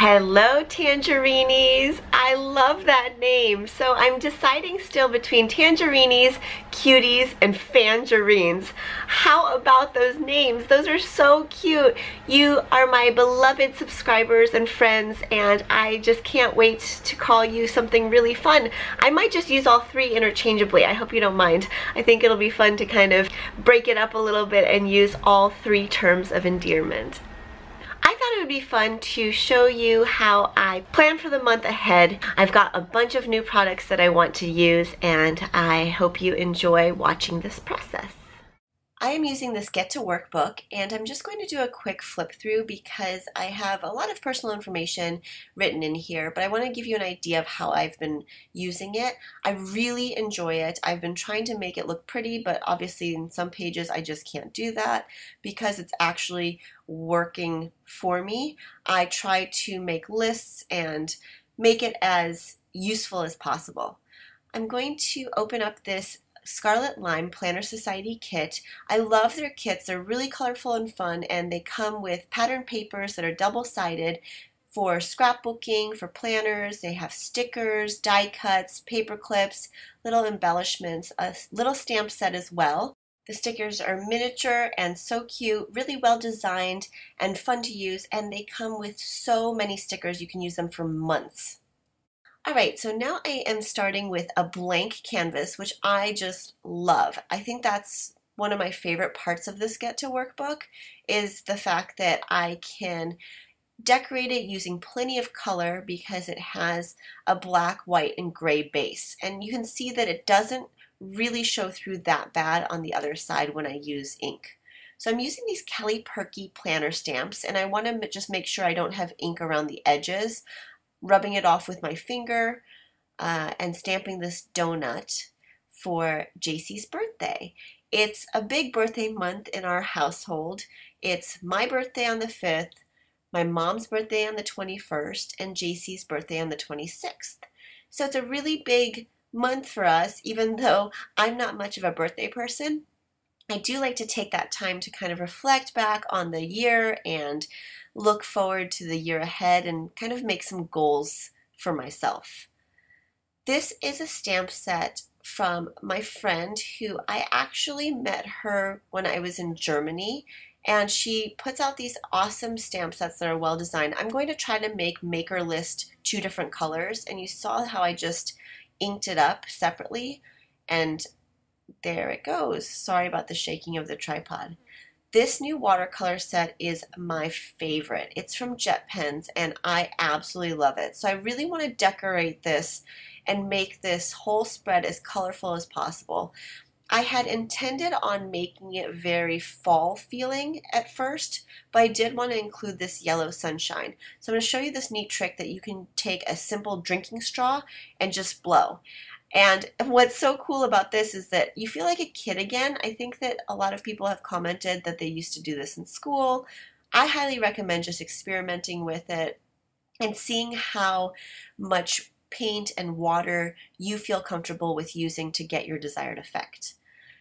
Hello Tangerinis! I love that name. So I'm deciding still between Tangerinis, Cuties, and Fangerines. How about those names? Those are so cute. You are my beloved subscribers and friends and I just can't wait to call you something really fun. I might just use all three interchangeably. I hope you don't mind. I think it'll be fun to kind of break it up a little bit and use all three terms of endearment. Be fun to show you how I plan for the month ahead. I've got a bunch of new products that I want to use and I hope you enjoy watching this process. I am using this Get to Work book and I'm just going to do a quick flip through because I have a lot of personal information written in here, but I want to give you an idea of how I've been using it. I really enjoy it. I've been trying to make it look pretty, but obviously in some pages I just can't do that because it's actually working for me. I try to make lists and make it as useful as possible. I'm going to open up this Scarlet Lime Planner Society kit. I love their kits. They're really colorful and fun and they come with pattern papers that are double-sided for scrapbooking, for planners. They have stickers, die cuts, paper clips, little embellishments, a little stamp set as well. The stickers are miniature and so cute, really well designed and fun to use, and they come with so many stickers you can use them for months. All right, so now I am starting with a blank canvas, which I just love. I think that's one of my favorite parts of this Get to Workbook is the fact that I can decorate it using plenty of color because it has a black, white, and gray base. And you can see that it doesn't really show through that bad on the other side when I use ink. So I'm using these Kelly Purkey planner stamps and I want to just make sure I don't have ink around the edges rubbing it off with my finger uh, and stamping this donut for JC's birthday. It's a big birthday month in our household. It's my birthday on the 5th, my mom's birthday on the 21st, and JC's birthday on the 26th. So it's a really big month for us, even though I'm not much of a birthday person. I do like to take that time to kind of reflect back on the year and look forward to the year ahead and kind of make some goals for myself. This is a stamp set from my friend who I actually met her when I was in Germany and she puts out these awesome stamp sets that are well designed. I'm going to try to make Maker List two different colors and you saw how I just inked it up separately and there it goes. Sorry about the shaking of the tripod. This new watercolor set is my favorite. It's from Jet Pens and I absolutely love it. So I really want to decorate this and make this whole spread as colorful as possible. I had intended on making it very fall feeling at first, but I did want to include this yellow sunshine. So I'm going to show you this neat trick that you can take a simple drinking straw and just blow. And what's so cool about this is that you feel like a kid again. I think that a lot of people have commented that they used to do this in school. I highly recommend just experimenting with it and seeing how much paint and water you feel comfortable with using to get your desired effect.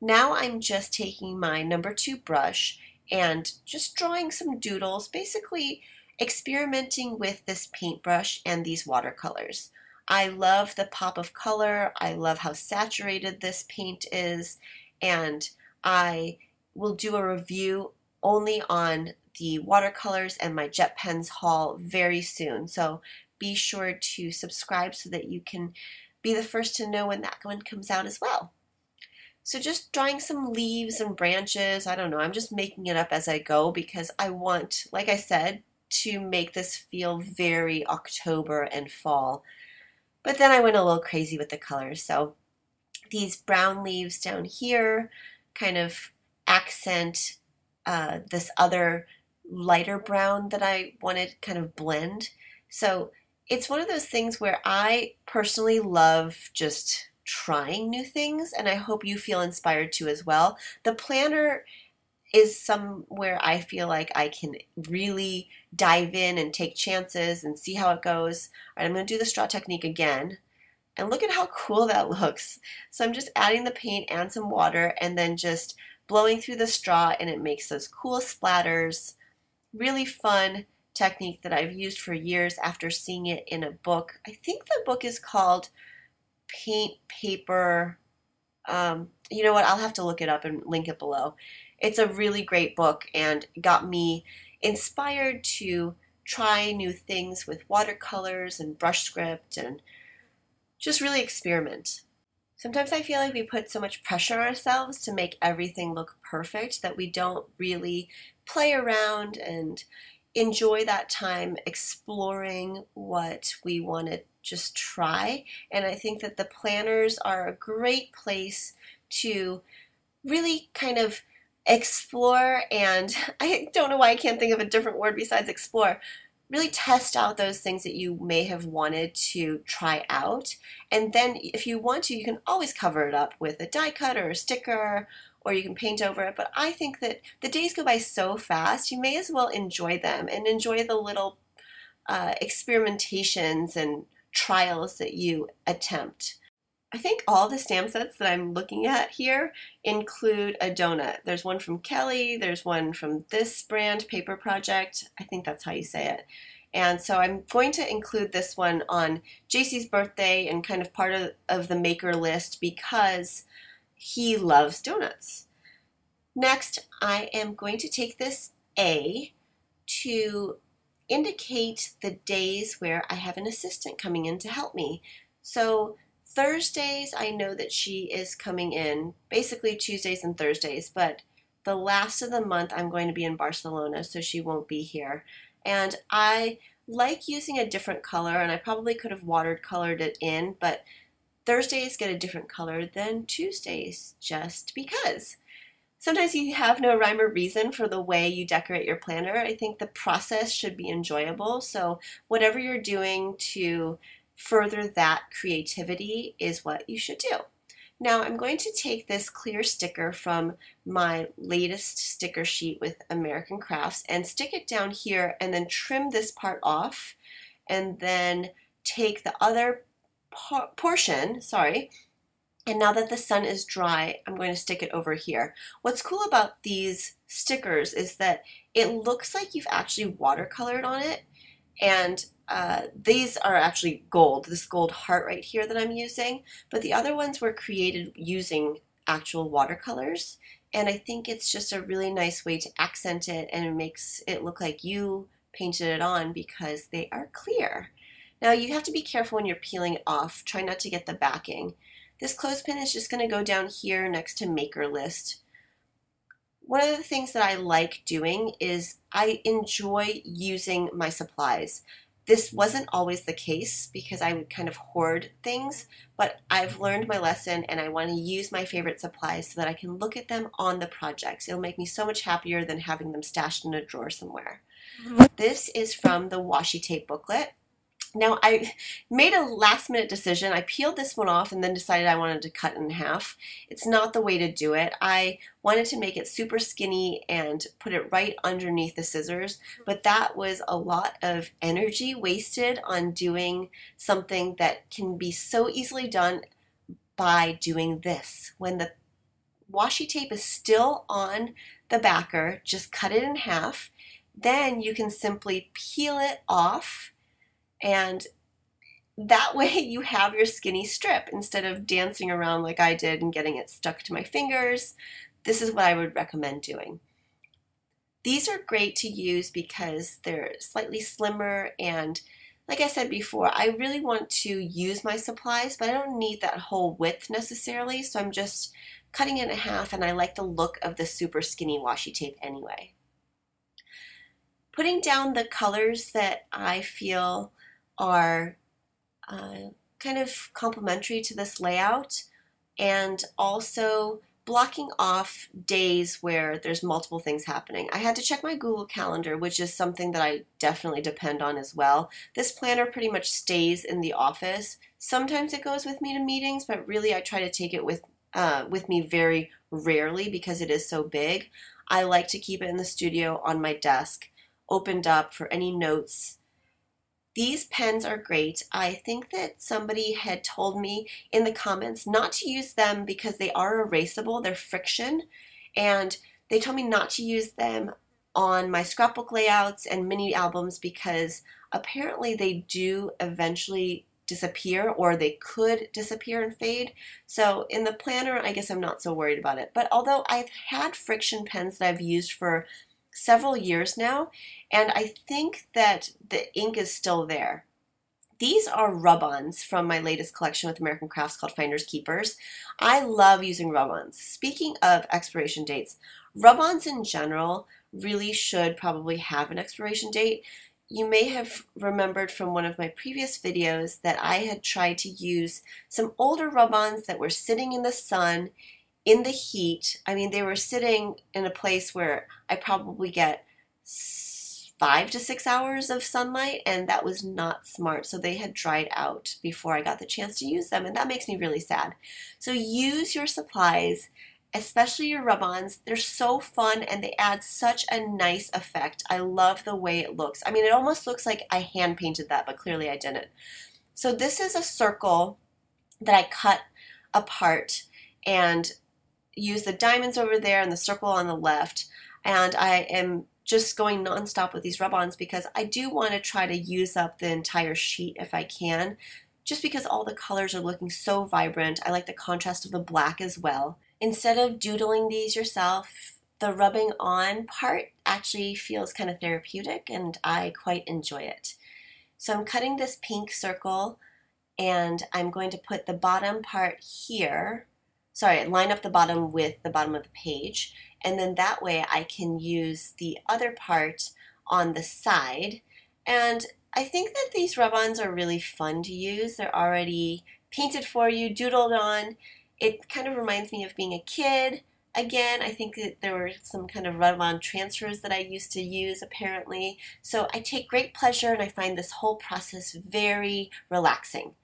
Now I'm just taking my number two brush and just drawing some doodles, basically experimenting with this paintbrush and these watercolors. I love the pop of color. I love how saturated this paint is. And I will do a review only on the watercolors and my Jet Pens haul very soon. So be sure to subscribe so that you can be the first to know when that one comes out as well. So just drawing some leaves and branches, I don't know, I'm just making it up as I go because I want, like I said, to make this feel very October and fall but then I went a little crazy with the colors. So these brown leaves down here kind of accent uh, this other lighter brown that I wanted kind of blend. So it's one of those things where I personally love just trying new things and I hope you feel inspired to as well. The planner is somewhere I feel like I can really dive in and take chances and see how it goes. All right, I'm going to do the straw technique again. And look at how cool that looks. So I'm just adding the paint and some water and then just blowing through the straw and it makes those cool splatters. Really fun technique that I've used for years after seeing it in a book. I think the book is called Paint Paper. Um, you know what? I'll have to look it up and link it below. It's a really great book and got me inspired to try new things with watercolors and brush script and just really experiment. Sometimes I feel like we put so much pressure on ourselves to make everything look perfect that we don't really play around and enjoy that time exploring what we want to just try. And I think that the planners are a great place to really kind of explore and I don't know why I can't think of a different word besides explore. Really test out those things that you may have wanted to try out. And then if you want to, you can always cover it up with a die cut or a sticker or you can paint over it. But I think that the days go by so fast, you may as well enjoy them and enjoy the little uh, experimentations and trials that you attempt. I think all the stamp sets that I'm looking at here include a donut. There's one from Kelly, there's one from this brand, Papier Projekt. I think that's how you say it. And so I'm going to include this one on JC's birthday and kind of part of, of the maker list because he loves donuts. Next, I am going to take this A to indicate the days where I have an assistant coming in to help me. So Thursdays, I know that she is coming in, basically Tuesdays and Thursdays, but the last of the month I'm going to be in Barcelona, so she won't be here. And I like using a different color, and I probably could have watercolored it in, but Thursdays get a different color than Tuesdays just because. Sometimes you have no rhyme or reason for the way you decorate your planner. I think the process should be enjoyable. So, whatever you're doing to further that creativity is what you should do. Now I'm going to take this clear sticker from my latest sticker sheet with American Crafts and stick it down here and then trim this part off and then take the other portion, sorry, and now that the sun is dry, I'm going to stick it over here. What's cool about these stickers is that it looks like you've actually watercolored on it and uh, these are actually gold, this gold heart right here that I'm using, but the other ones were created using actual watercolors. And I think it's just a really nice way to accent it and it makes it look like you painted it on because they are clear. Now you have to be careful when you're peeling off. Try not to get the backing. This clothespin is just going to go down here next to maker list. One of the things that I like doing is I enjoy using my supplies. This wasn't always the case because I would kind of hoard things, but I've learned my lesson and I want to use my favorite supplies so that I can look at them on the projects. It'll make me so much happier than having them stashed in a drawer somewhere. Mm -hmm. This is from the washi tape booklet. Now I made a last minute decision. I peeled this one off and then decided I wanted to cut in half. It's not the way to do it. I wanted to make it super skinny and put it right underneath the scissors, but that was a lot of energy wasted on doing something that can be so easily done by doing this. When the washi tape is still on the backer, just cut it in half. Then you can simply peel it off and that way you have your skinny strip instead of dancing around like I did and getting it stuck to my fingers. This is what I would recommend doing. These are great to use because they're slightly slimmer and like I said before, I really want to use my supplies, but I don't need that whole width necessarily, so I'm just cutting it in half and I like the look of the super skinny washi tape anyway. Putting down the colors that I feel are uh, kind of complementary to this layout and also blocking off days where there's multiple things happening. I had to check my Google Calendar, which is something that I definitely depend on as well. This planner pretty much stays in the office. Sometimes it goes with me to meetings, but really I try to take it with uh, with me very rarely because it is so big. I like to keep it in the studio on my desk, opened up for any notes these pens are great. I think that somebody had told me in the comments not to use them because they are erasable, they're Frixion, and they told me not to use them on my scrapbook layouts and mini albums because apparently they do eventually disappear or they could disappear and fade. So in the planner, I guess I'm not so worried about it. But although I've had Frixion pens that I've used for several years now, and I think that the ink is still there. These are rub-ons from my latest collection with American Crafts called Finders Keepers. I love using rub-ons. Speaking of expiration dates, rub-ons in general really should probably have an expiration date. You may have remembered from one of my previous videos that I had tried to use some older rub-ons that were sitting in the sun in the heat. I mean, they were sitting in a place where I probably get five to six hours of sunlight, and that was not smart. So they had dried out before I got the chance to use them, and that makes me really sad. So use your supplies, especially your rub-ons. They're so fun and they add such a nice effect. I love the way it looks. I mean, it almost looks like I hand painted that, but clearly I didn't. So this is a circle that I cut apart and use the diamonds over there and the circle on the left. And I am just going nonstop with these rub-ons because I do want to try to use up the entire sheet if I can just because all the colors are looking so vibrant. I like the contrast of the black as well. Instead of doodling these yourself, the rubbing on part actually feels kind of therapeutic and I quite enjoy it. So I'm cutting this pink circle and I'm going to put the bottom part here. Sorry, line up the bottom with the bottom of the page and then that way I can use the other part on the side. And I think that these rub-ons are really fun to use. They're already painted for you, doodled on. It kind of reminds me of being a kid. Again, I think that there were some kind of rub-on transfers that I used to use apparently. So I take great pleasure and I find this whole process very relaxing.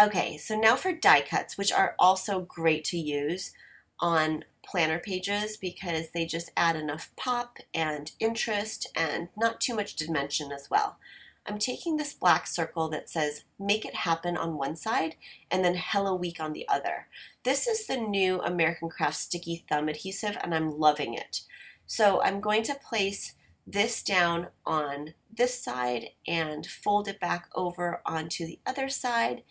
Okay, so now for die cuts, which are also great to use on planner pages because they just add enough pop and interest and not too much dimension as well. I'm taking this black circle that says make it happen on one side and then hello week on the other. This is the new American Craft sticky thumb adhesive and I'm loving it. So I'm going to place this down on this side and fold it back over onto the other side.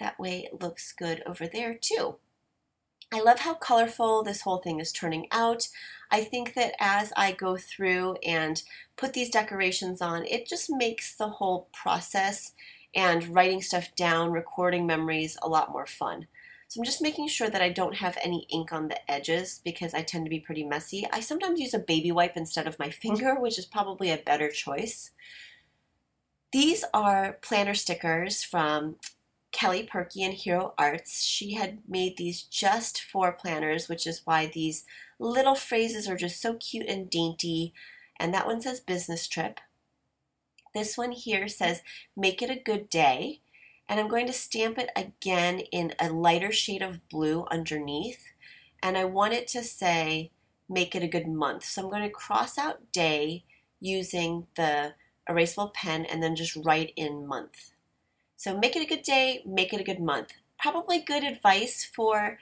That way it looks good over there too. I love how colorful this whole thing is turning out. I think that as I go through and put these decorations on, it just makes the whole process and writing stuff down, recording memories a lot more fun. So I'm just making sure that I don't have any ink on the edges because I tend to be pretty messy. I sometimes use a baby wipe instead of my finger, which is probably a better choice. These are planner stickers from Kelly Purkey and Hero Arts. She had made these just for planners, which is why these little phrases are just so cute and dainty. And that one says business trip. This one here says make it a good day. And I'm going to stamp it again in a lighter shade of blue underneath. And I want it to say make it a good month. So I'm going to cross out day using the erasable pen and then just write in month. So make it a good day, make it a good month. Probably good advice for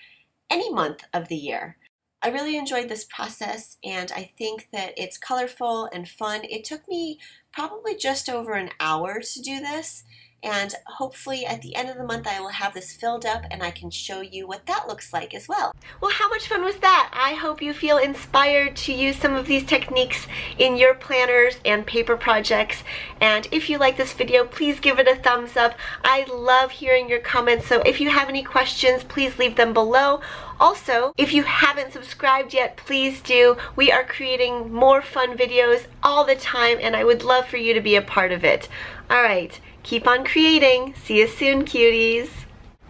any month of the year. I really enjoyed this process and I think that it's colorful and fun. It took me probably just over an hour to do this and hopefully at the end of the month I will have this filled up and I can show you what that looks like as well. Well, how much fun was that? I hope you feel inspired to use some of these techniques in your planners and paper projects. And if you like this video, please give it a thumbs up. I love hearing your comments, so if you have any questions, please leave them below. Also, if you haven't subscribed yet, please do. We are creating more fun videos all the time, and I would love for you to be a part of it. All right. Keep on creating. See you soon, cuties.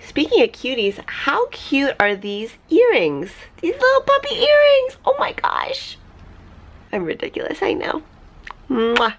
Speaking of cuties, how cute are these earrings? These little puppy earrings. Oh my gosh. I'm ridiculous, I know. Mwah.